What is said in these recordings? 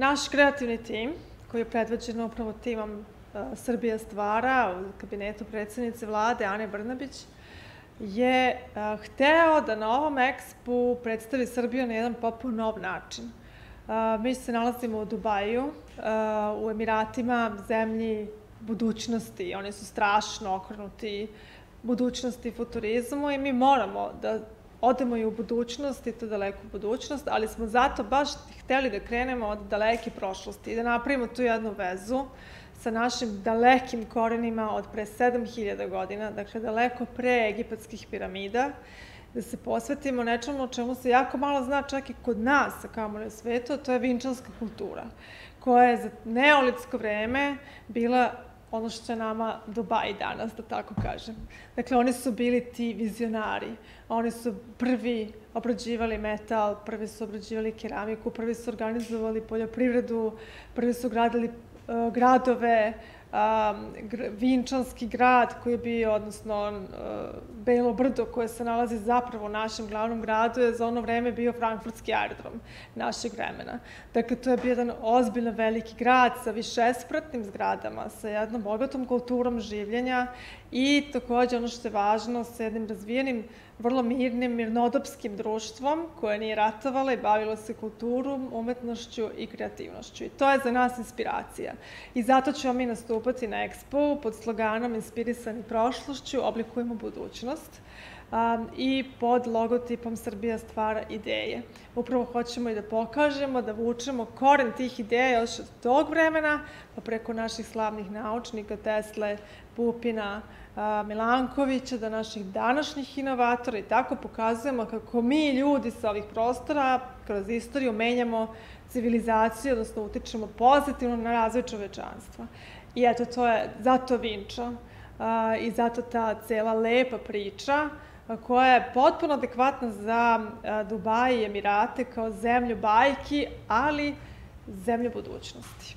Naš kreativni tim, koji je predvođen upravo timom uh, Srbija stvara u kabinetu predsednice vlade Ane Brnabić, je uh, hteo da na ovom ekspu predstavi Srbiju na jedan popuno nov način. Uh, mi se nalazimo u Dubaju, u Emiratima, zemlji budućnosti. Oni su strašno okrenuti budućnosti i futurizmu i mi moramo da odemo i u budućnost i to daleku budućnost, ali smo zato baš hteli da krenemo od daleke prošlosti i da napravimo tu jednu vezu sa našim dalekim korenima od pre 7000 godina, dakle daleko pre egipatskih piramida, da se posvetimo nečemu o čemu se jako malo zna čak i kod nas, a kamo na svetu, to je vinčanska kultura, koja je za neolitsko vreme bila ono što je nama Dubaj danas, da tako kažem. Dakle, oni su bili ti vizionari. Oni su prvi obrađivali metal, prvi su obrađivali keramiku, prvi su organizovali poljoprivredu, prvi su gradili uh, gradove, um, Vinčanski grad koji je bio, odnosno uh, Belo brdo koje se nalazi zapravo u našem glavnom gradu je za ono vreme bio Frankfurtski aerodrom našeg vremena. Dakle, to je bio jedan ozbiljno veliki grad sa višespratnim zgradama, sa jednom bogatom kulturom življenja i takođe ono što je važno sa jednim razvijenim vrlo mirnim, mirnodopskim društvom koje nije ratovalo i bavilo se kulturom, umetnošću i kreativnošću. I to je za nas inspiracija. I zato ćemo mi nastupati na Expo pod sloganom Inspirisani prošlošću, oblikujemo budućnost um, i pod logotipom Srbija stvara ideje. Upravo hoćemo i da pokažemo, da vučemo koren tih ideja još od tog vremena, pa preko naših slavnih naučnika, Tesle, Pupina, Milankovića, do naših današnjih inovatora i tako pokazujemo kako mi ljudi sa ovih prostora kroz istoriju menjamo civilizaciju, odnosno utičemo pozitivno na razvoj čovečanstva. I eto, to je zato Vinča i zato ta cela lepa priča koja je potpuno adekvatna za Dubaj i Emirate kao zemlju bajki, ali zemlju budućnosti.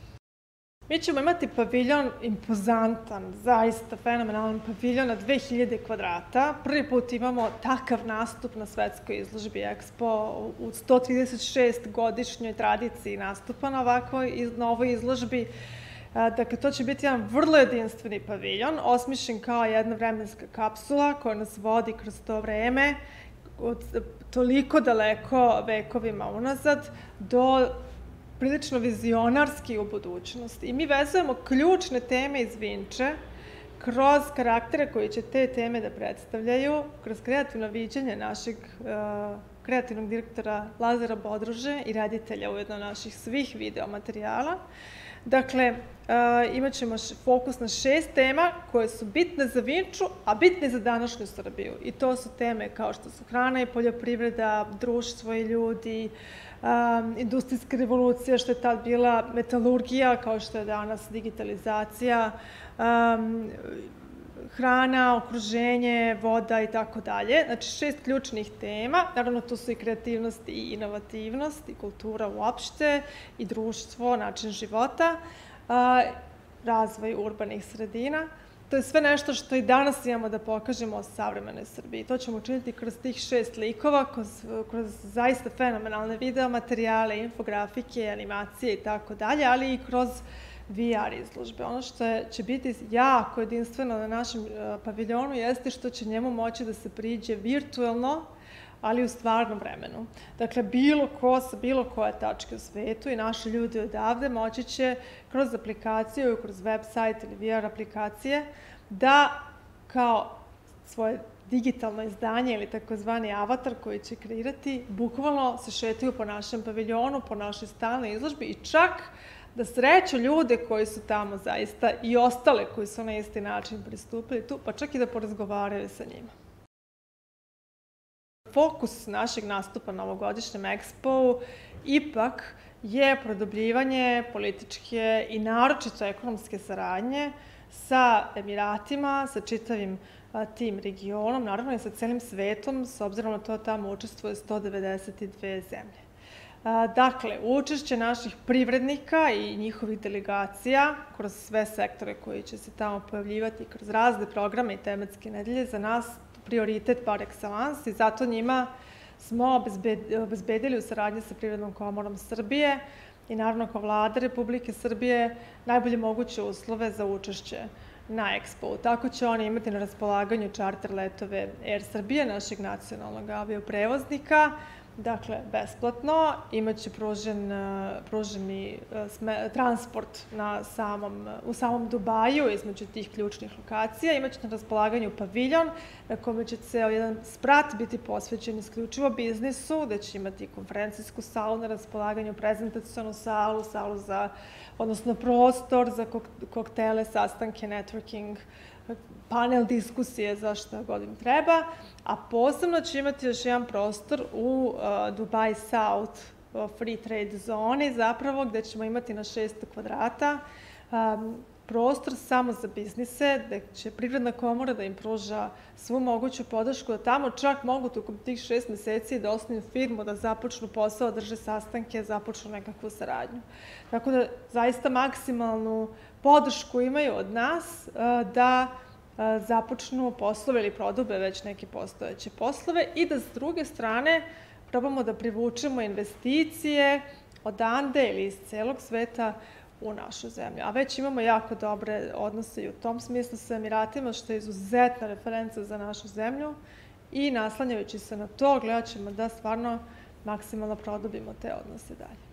Mi ćemo imati paviljon impozantan, zaista fenomenalan paviljon na 2000 kvadrata. Prvi put imamo takav nastup na svetskoj izložbi Expo u 136 godišnjoj tradiciji nastupa na ovakvoj na ovoj izložbi. Dakle, to će biti jedan vrlo jedinstveni paviljon, osmišljen kao jedna vremenska kapsula koja nas vodi kroz to vreme, od toliko daleko vekovima unazad, do prilično vizionarski u budućnost. I mi vezujemo ključne teme iz Vinče kroz karaktere koji će te teme da predstavljaju, kroz kreativno viđenje našeg uh, kreativnog direktora Lazara Bodrože i raditelja ujedno naših svih videomaterijala. Dakle, uh, imat ćemo fokus na šest tema koje su bitne za Vinču, a bitne za današnju Srbiju. I to su teme kao što su hrana i poljoprivreda, društvo i ljudi, um, industrijska revolucija, što je tad bila metalurgija, kao što je danas digitalizacija, um, hrana, okruženje, voda i tako dalje. Znači šest ključnih tema. Naravno, tu su i kreativnost i inovativnost i kultura uopšte i društvo, način života, a, razvoj urbanih sredina. To je sve nešto što i danas imamo da pokažemo o savremenoj Srbiji. To ćemo učiniti kroz tih šest likova, kroz, kroz zaista fenomenalne video materijale, infografike, animacije i tako dalje, ali i kroz VR izložbe. Ono što će biti jako jedinstveno na našem uh, paviljonu jeste što će njemu moći da se priđe virtuelno, ali u stvarnom vremenu. Dakle, bilo ko sa bilo koje tačke u svetu i naši ljudi odavde moći će kroz aplikaciju, kroz website ili VR aplikacije da kao svoje digitalno izdanje ili takozvani avatar koji će kreirati, bukvalno se šetaju po našem paviljonu, po našoj stalnoj izložbi i čak da sreću ljude koji su tamo zaista i ostale koji su na isti način pristupili tu, pa čak i da porazgovaraju sa njima. Fokus našeg nastupa na ovogodišnjem ekspo ipak je produbljivanje političke i naročito ekonomske saradnje sa Emiratima, sa čitavim tim regionom, naravno i sa celim svetom, s obzirom na to tamo učestvuje 192 zemlje. Dakle, učešće naših privrednika i njihovih delegacija kroz sve sektore koji će se tamo pojavljivati, kroz razne programe i tematske nedelje, za nas prioritet par excellence i zato njima smo obezbedili u saradnji sa Privrednom komorom Srbije i naravno kao vlada Republike Srbije najbolje moguće uslove za učešće na Expo. Tako će oni imati na raspolaganju čarter letove Air Srbije, našeg nacionalnog avioprevoznika, Dakle, besplatno, imaće pružen, e, pruženi e, sme, transport na samom, u samom Dubaju između tih ključnih lokacija. Imaće na raspolaganju paviljon na kome će ceo jedan sprat biti posvećen isključivo biznisu, da će imati konferencijsku salu na raspolaganju, prezentacijonu salu, salu za, odnosno prostor za koktele, sastanke, networking, panel diskusije za šta god im treba, a posebno će imati još jedan prostor u uh, Dubai South uh, Free Trade zoni, zapravo gde ćemo imati na 600 kvadrata um, prostor samo za biznise, gde će Privredna komora da im pruža svu moguću podršku, da tamo čak mogu tokom tih šest meseci da osnuju firmu, da započnu posao, da drže sastanke, započnu nekakvu saradnju. Tako da zaista maksimalnu podršku imaju od nas uh, da započnu poslove ili prodube već neke postojeće poslove i da s druge strane probamo da privučemo investicije odande ili iz celog sveta u našu zemlju. A već imamo jako dobre odnose i u tom smislu sa Emiratima, što je izuzetna referenca za našu zemlju i naslanjavajući se na to, gledat ćemo da stvarno maksimalno produbimo te odnose dalje.